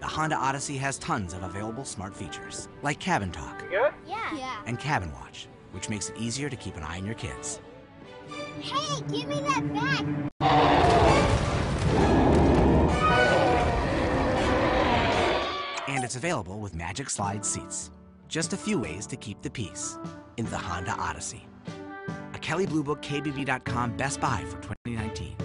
The Honda Odyssey has tons of available smart features, like Cabin Talk Yeah. Yeah. and Cabin Watch, which makes it easier to keep an eye on your kids. Hey, give me that back. And it's available with Magic Slide seats. Just a few ways to keep the peace in the Honda Odyssey. A Kelley Blue Book KBB.com Best Buy for 2019.